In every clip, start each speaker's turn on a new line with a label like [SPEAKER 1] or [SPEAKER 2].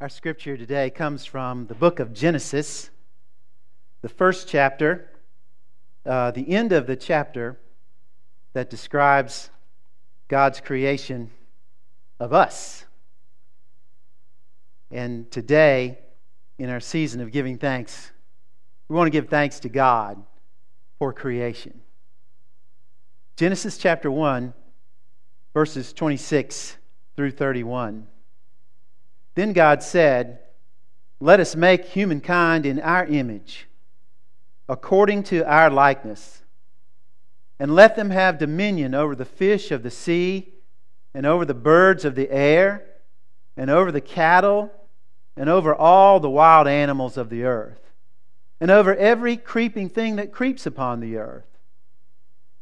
[SPEAKER 1] Our scripture today comes from the book of Genesis, the first chapter, uh, the end of the chapter that describes God's creation of us. And today, in our season of giving thanks, we want to give thanks to God for creation. Genesis chapter 1, verses 26 through 31. Then God said, Let us make humankind in our image, according to our likeness, and let them have dominion over the fish of the sea, and over the birds of the air, and over the cattle, and over all the wild animals of the earth, and over every creeping thing that creeps upon the earth.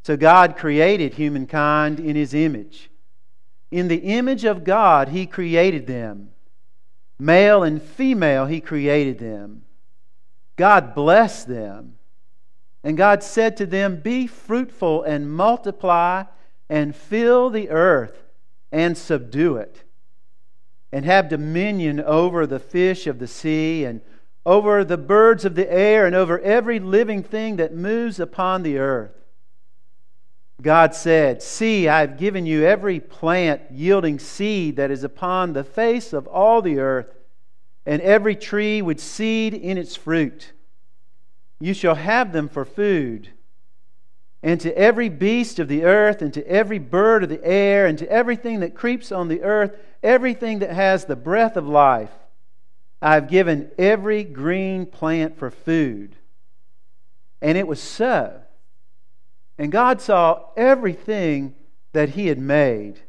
[SPEAKER 1] So God created humankind in his image. In the image of God, he created them. Male and female, he created them. God blessed them. And God said to them, Be fruitful and multiply and fill the earth and subdue it, and have dominion over the fish of the sea, and over the birds of the air, and over every living thing that moves upon the earth. God said, See, I have given you every plant yielding seed that is upon the face of all the earth, and every tree with seed in its fruit. You shall have them for food. And to every beast of the earth, and to every bird of the air, and to everything that creeps on the earth, everything that has the breath of life, I have given every green plant for food. And it was so. And God saw everything that He had made,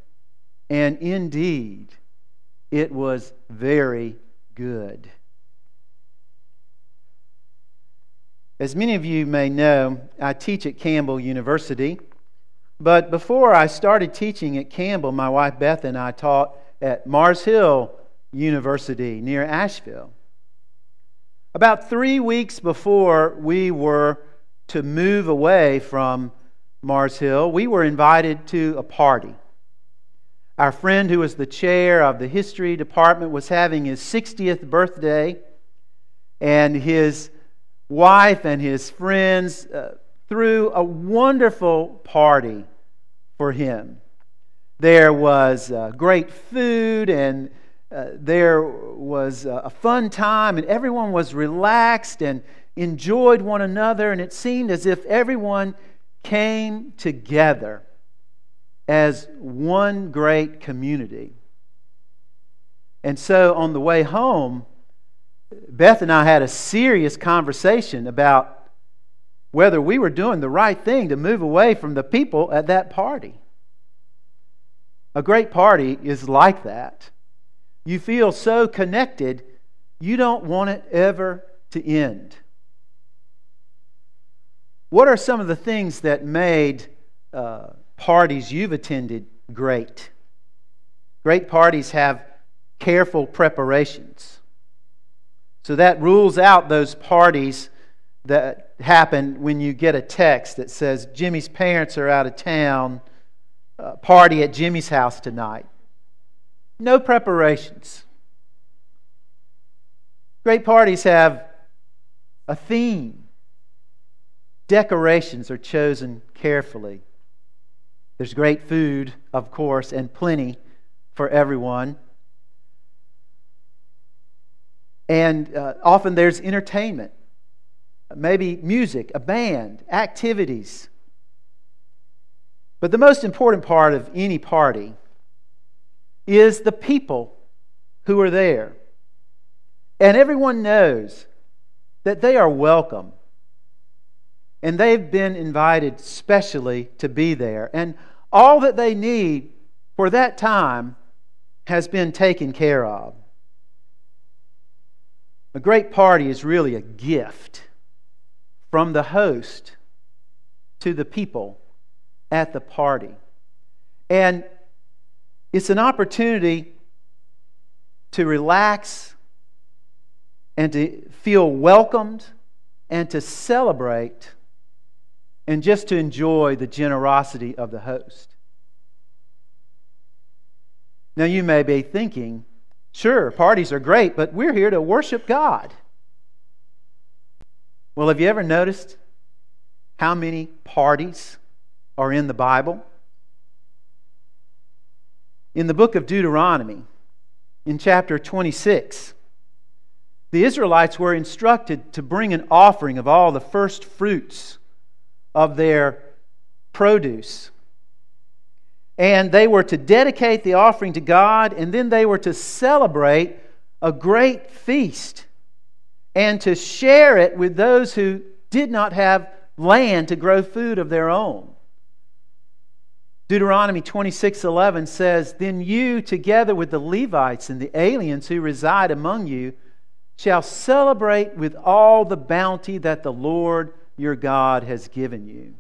[SPEAKER 1] and indeed, it was very good. As many of you may know, I teach at Campbell University. But before I started teaching at Campbell, my wife Beth and I taught at Mars Hill University near Asheville. About three weeks before we were to move away from Mars Hill, we were invited to a party. Our friend, who was the chair of the history department, was having his 60th birthday, and his wife and his friends uh, threw a wonderful party for him. There was uh, great food, and uh, there was a fun time, and everyone was relaxed and enjoyed one another, and it seemed as if everyone came together as one great community. And so on the way home, Beth and I had a serious conversation about whether we were doing the right thing to move away from the people at that party. A great party is like that. You feel so connected, you don't want it ever to end. What are some of the things that made uh, parties you've attended great? Great parties have careful preparations. So that rules out those parties that happen when you get a text that says, Jimmy's parents are out of town, uh, party at Jimmy's house tonight. No preparations. Great parties have a theme. Decorations are chosen carefully. There's great food, of course, and plenty for everyone. And uh, often there's entertainment, maybe music, a band, activities. But the most important part of any party is the people who are there. And everyone knows that they are welcome. And they've been invited specially to be there. And all that they need for that time has been taken care of. A great party is really a gift from the host to the people at the party. And it's an opportunity to relax and to feel welcomed and to celebrate and just to enjoy the generosity of the host. Now, you may be thinking, Sure, parties are great, but we're here to worship God. Well, have you ever noticed how many parties are in the Bible? In the book of Deuteronomy, in chapter 26, the Israelites were instructed to bring an offering of all the first fruits of their produce. And they were to dedicate the offering to God, and then they were to celebrate a great feast and to share it with those who did not have land to grow food of their own. Deuteronomy 26:11 says, "Then you together with the Levites and the aliens who reside among you shall celebrate with all the bounty that the Lord your God has given you."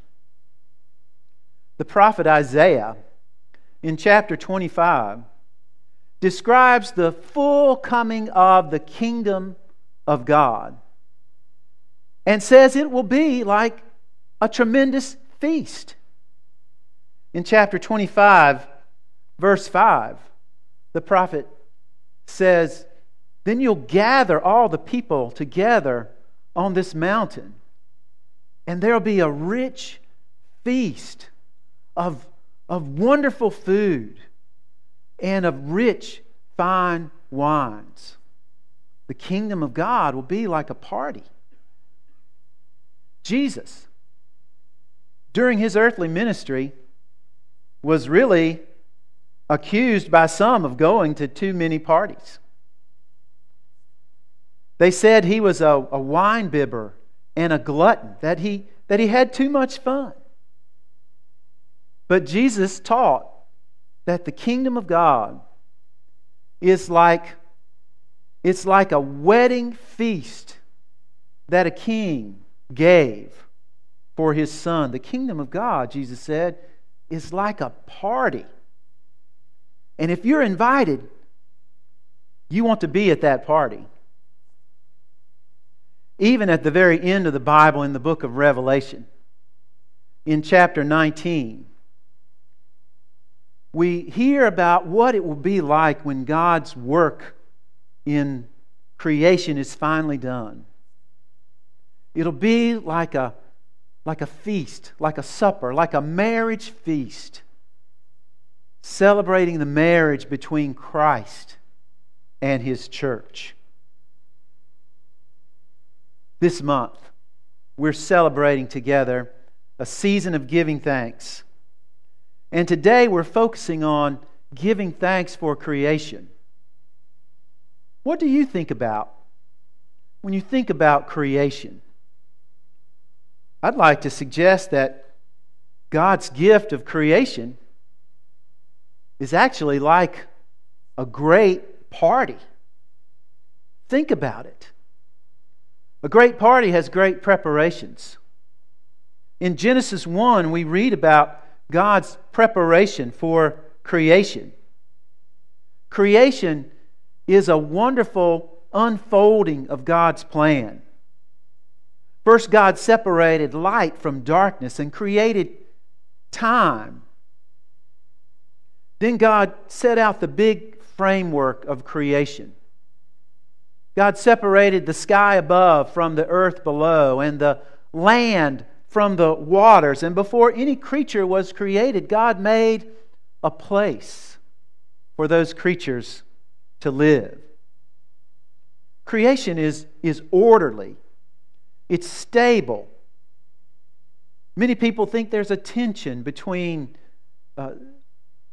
[SPEAKER 1] The prophet Isaiah in chapter 25 describes the full coming of the kingdom of God and says it will be like a tremendous feast. In chapter 25, verse 5, the prophet says, Then you'll gather all the people together on this mountain, and there'll be a rich feast of of wonderful food and of rich, fine wines. The kingdom of God will be like a party. Jesus, during his earthly ministry, was really accused by some of going to too many parties. They said he was a, a wine bibber and a glutton, that he, that he had too much fun. But Jesus taught that the kingdom of God is like it's like a wedding feast that a king gave for his son. The kingdom of God, Jesus said, is like a party. And if you're invited, you want to be at that party. Even at the very end of the Bible in the book of Revelation, in chapter 19, we hear about what it will be like when God's work in creation is finally done. It'll be like a, like a feast, like a supper, like a marriage feast, celebrating the marriage between Christ and his church. This month, we're celebrating together a season of giving thanks and today we're focusing on giving thanks for creation. What do you think about when you think about creation? I'd like to suggest that God's gift of creation is actually like a great party. Think about it. A great party has great preparations. In Genesis 1, we read about God's preparation for creation. Creation is a wonderful unfolding of God's plan. First, God separated light from darkness and created time. Then, God set out the big framework of creation. God separated the sky above from the earth below and the land from the waters. And before any creature was created, God made a place for those creatures to live. Creation is, is orderly, it's stable. Many people think there's a tension between uh,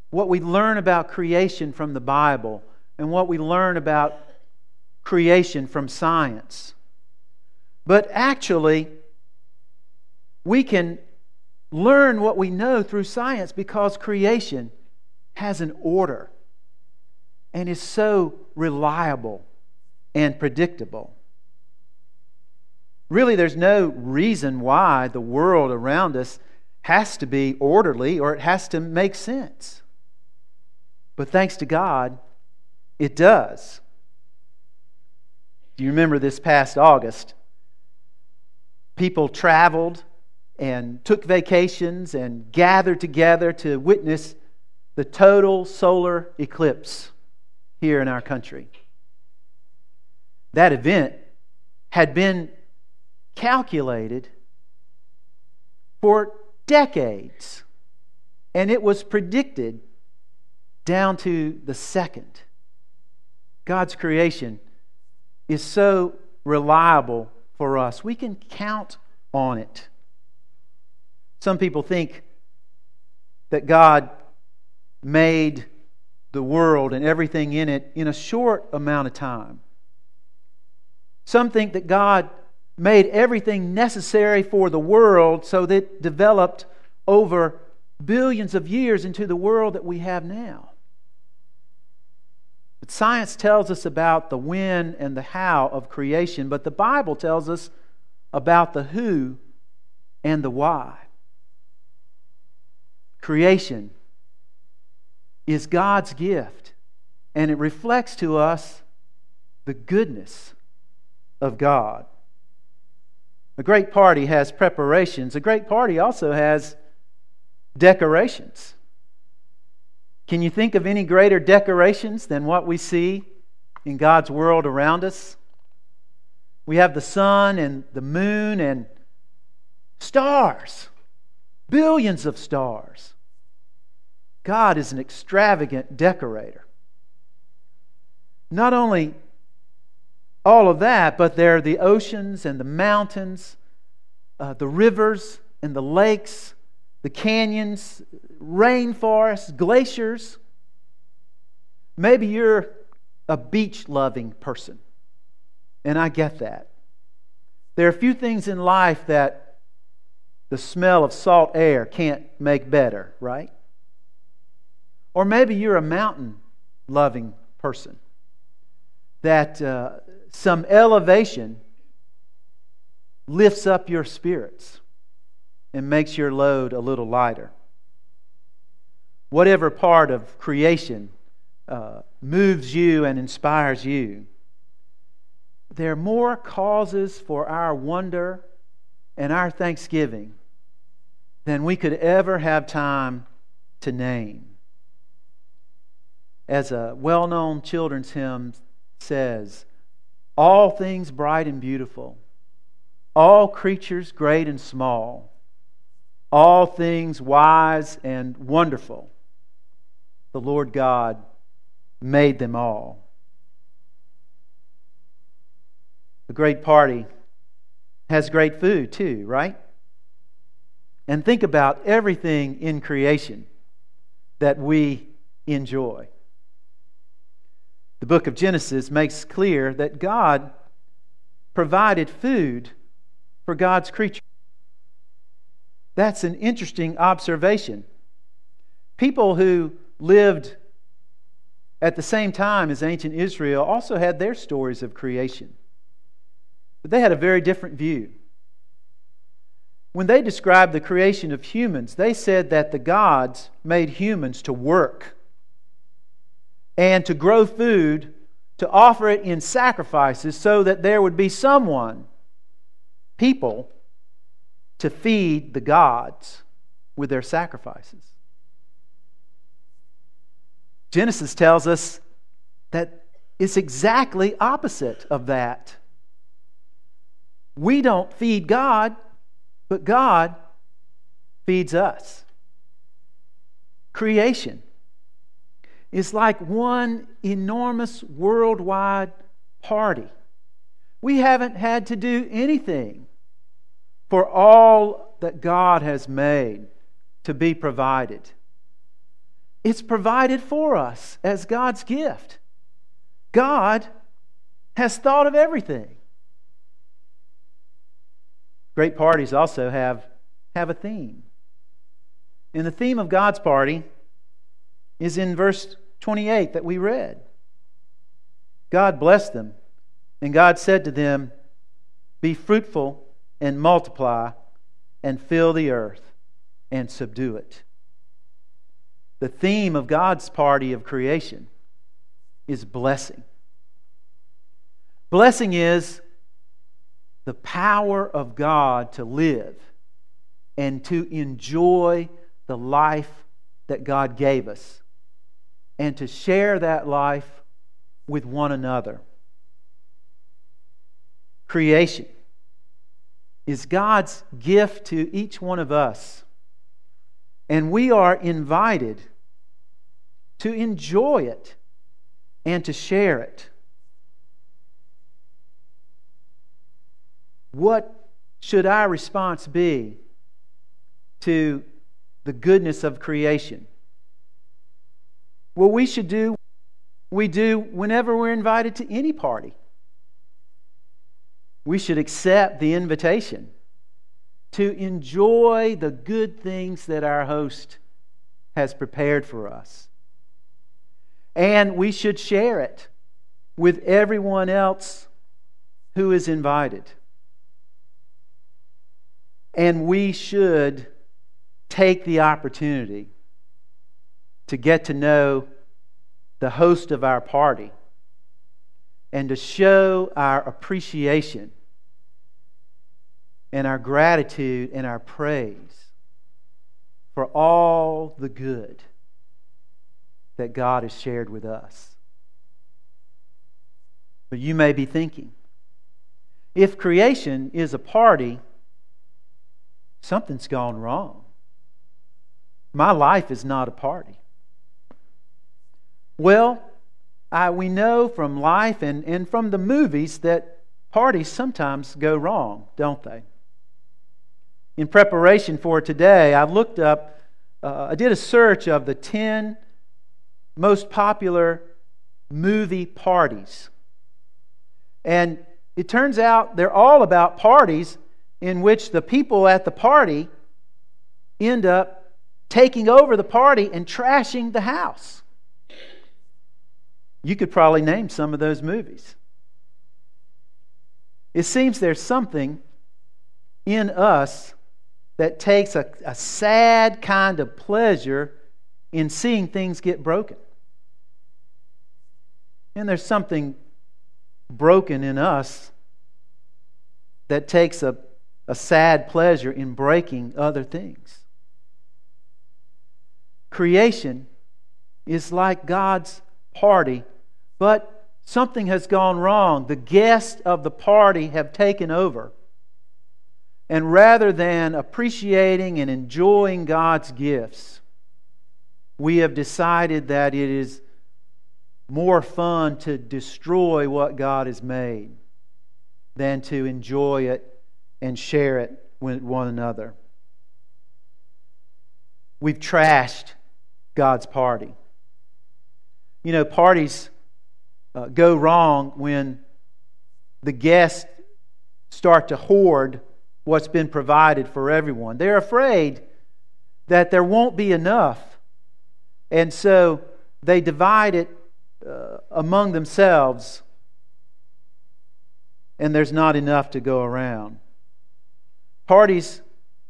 [SPEAKER 1] what we learn about creation from the Bible and what we learn about creation from science. But actually, we can learn what we know through science because creation has an order and is so reliable and predictable. Really, there's no reason why the world around us has to be orderly or it has to make sense. But thanks to God, it does. Do you remember this past August? People traveled and took vacations and gathered together to witness the total solar eclipse here in our country. That event had been calculated for decades, and it was predicted down to the second. God's creation is so reliable for us. We can count on it. Some people think that God made the world and everything in it in a short amount of time. Some think that God made everything necessary for the world so that it developed over billions of years into the world that we have now. But science tells us about the when and the how of creation, but the Bible tells us about the who and the why. Creation is God's gift, and it reflects to us the goodness of God. A great party has preparations, a great party also has decorations. Can you think of any greater decorations than what we see in God's world around us? We have the sun and the moon and stars, billions of stars. God is an extravagant decorator. Not only all of that, but there are the oceans and the mountains, uh, the rivers and the lakes, the canyons, rainforests, glaciers. Maybe you're a beach loving person, and I get that. There are a few things in life that the smell of salt air can't make better, right? Or maybe you're a mountain loving person. That uh, some elevation lifts up your spirits and makes your load a little lighter. Whatever part of creation uh, moves you and inspires you, there are more causes for our wonder and our thanksgiving than we could ever have time to name as a well known children's hymn says, all things bright and beautiful, all creatures great and small, all things wise and wonderful, the Lord God made them all. A great party has great food too, right? And think about everything in creation that we enjoy the book of Genesis makes clear that God provided food for God's creatures. That's an interesting observation. People who lived at the same time as ancient Israel also had their stories of creation. But they had a very different view. When they described the creation of humans, they said that the gods made humans to work and to grow food, to offer it in sacrifices so that there would be someone, people, to feed the gods with their sacrifices. Genesis tells us that it's exactly opposite of that. We don't feed God, but God feeds us. Creation is like one enormous worldwide party. We haven't had to do anything for all that God has made to be provided. It's provided for us as God's gift. God has thought of everything. Great parties also have, have a theme. And the theme of God's party is in verse 28 that we read. God blessed them, and God said to them, Be fruitful and multiply, and fill the earth and subdue it. The theme of God's party of creation is blessing. Blessing is the power of God to live and to enjoy the life that God gave us and to share that life with one another. Creation is God's gift to each one of us. And we are invited to enjoy it and to share it. What should our response be to the goodness of creation? Well, we should do we do whenever we're invited to any party. We should accept the invitation to enjoy the good things that our host has prepared for us. And we should share it with everyone else who is invited. And we should take the opportunity to get to know the host of our party and to show our appreciation and our gratitude and our praise for all the good that God has shared with us. But you may be thinking, if creation is a party, something's gone wrong. My life is not a party. Well, I, we know from life and, and from the movies that parties sometimes go wrong, don't they? In preparation for today, I looked up, uh, I did a search of the 10 most popular movie parties. And it turns out they're all about parties in which the people at the party end up taking over the party and trashing the house. You could probably name some of those movies. It seems there's something in us that takes a, a sad kind of pleasure in seeing things get broken. And there's something broken in us that takes a, a sad pleasure in breaking other things. Creation is like God's party but something has gone wrong. The guests of the party have taken over. And rather than appreciating and enjoying God's gifts, we have decided that it is more fun to destroy what God has made than to enjoy it and share it with one another. We've trashed God's party. You know, parties uh, go wrong when the guests start to hoard what's been provided for everyone. They're afraid that there won't be enough. And so they divide it uh, among themselves, and there's not enough to go around. Parties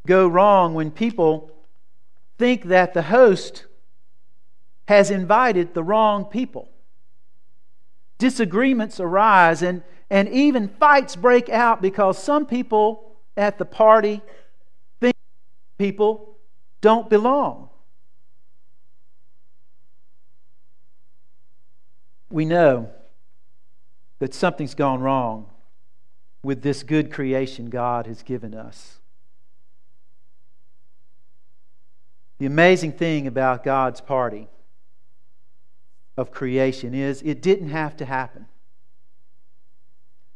[SPEAKER 1] go wrong when people think that the host has invited the wrong people disagreements arise and, and even fights break out because some people at the party think people don't belong. We know that something's gone wrong with this good creation God has given us. The amazing thing about God's party of creation is it didn't have to happen.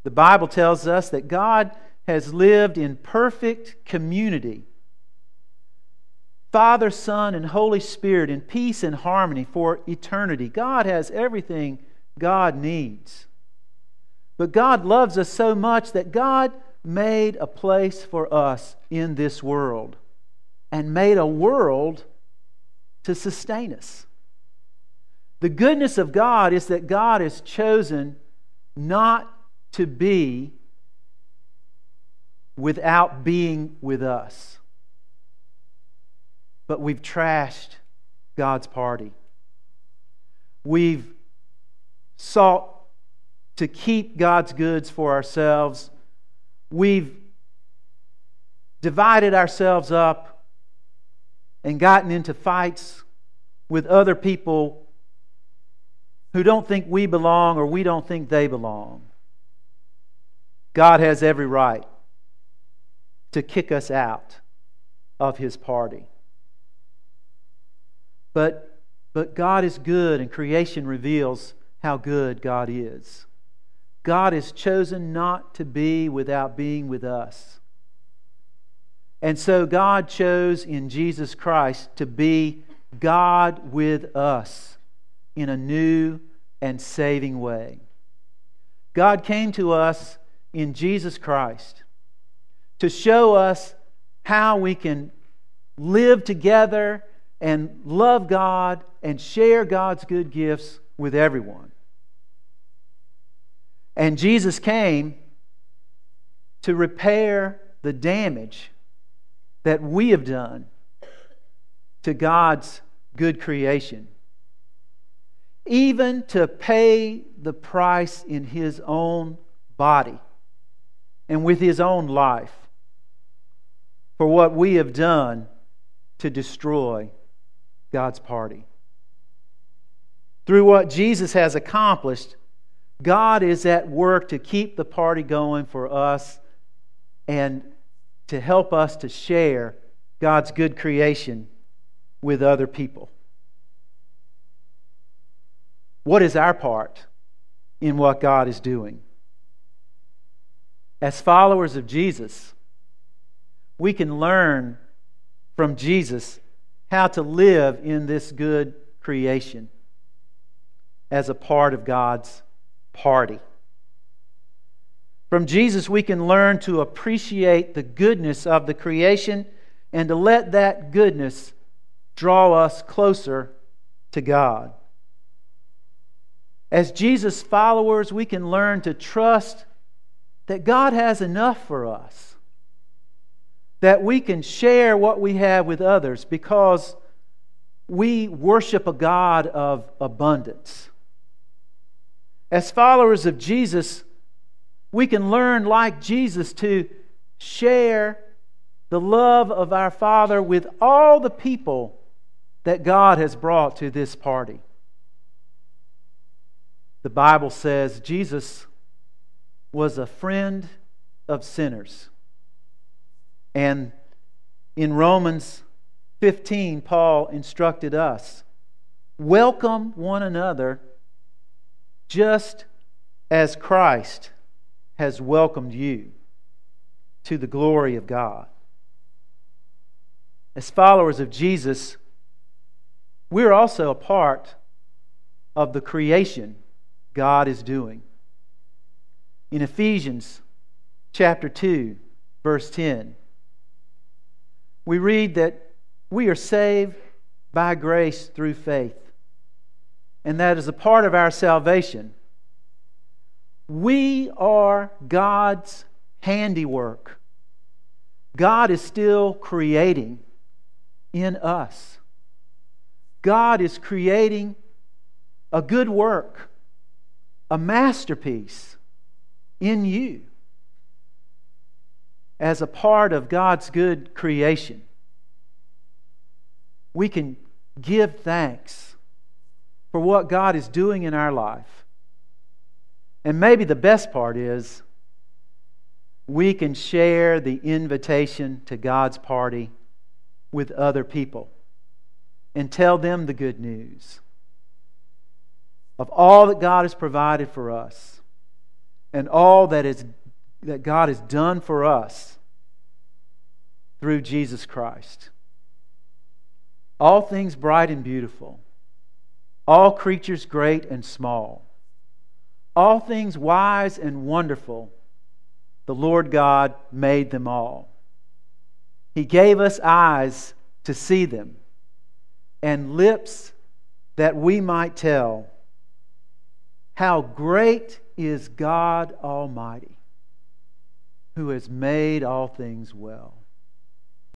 [SPEAKER 1] The Bible tells us that God has lived in perfect community Father, Son, and Holy Spirit in peace and harmony for eternity. God has everything God needs. But God loves us so much that God made a place for us in this world and made a world to sustain us. The goodness of God is that God has chosen not to be without being with us. But we've trashed God's party. We've sought to keep God's goods for ourselves. We've divided ourselves up and gotten into fights with other people who don't think we belong or we don't think they belong. God has every right to kick us out of his party. But, but God is good, and creation reveals how good God is. God has chosen not to be without being with us. And so God chose in Jesus Christ to be God with us in a new and saving way. God came to us in Jesus Christ to show us how we can live together and love God and share God's good gifts with everyone. And Jesus came to repair the damage that we have done to God's good creation, even to pay the price in His own body and with His own life for what we have done to destroy God's party. Through what Jesus has accomplished, God is at work to keep the party going for us and to help us to share God's good creation with other people. What is our part in what God is doing? As followers of Jesus, we can learn from Jesus how to live in this good creation as a part of God's party. From Jesus, we can learn to appreciate the goodness of the creation and to let that goodness draw us closer to God. As Jesus' followers, we can learn to trust that God has enough for us, that we can share what we have with others because we worship a God of abundance. As followers of Jesus, we can learn, like Jesus, to share the love of our Father with all the people that God has brought to this party. The Bible says Jesus was a friend of sinners. And in Romans 15, Paul instructed us welcome one another just as Christ has welcomed you to the glory of God. As followers of Jesus, we're also a part of the creation God is doing. In Ephesians chapter 2, verse 10, we read that we are saved by grace through faith, and that is a part of our salvation we are God's handiwork. God is still creating in us. God is creating a good work, a masterpiece in you as a part of God's good creation. We can give thanks for what God is doing in our life. And maybe the best part is we can share the invitation to God's party with other people and tell them the good news of all that God has provided for us and all that is that God has done for us through Jesus Christ. All things bright and beautiful, all creatures great and small all things wise and wonderful, the Lord God made them all. He gave us eyes to see them and lips that we might tell how great is God Almighty, who has made all things well.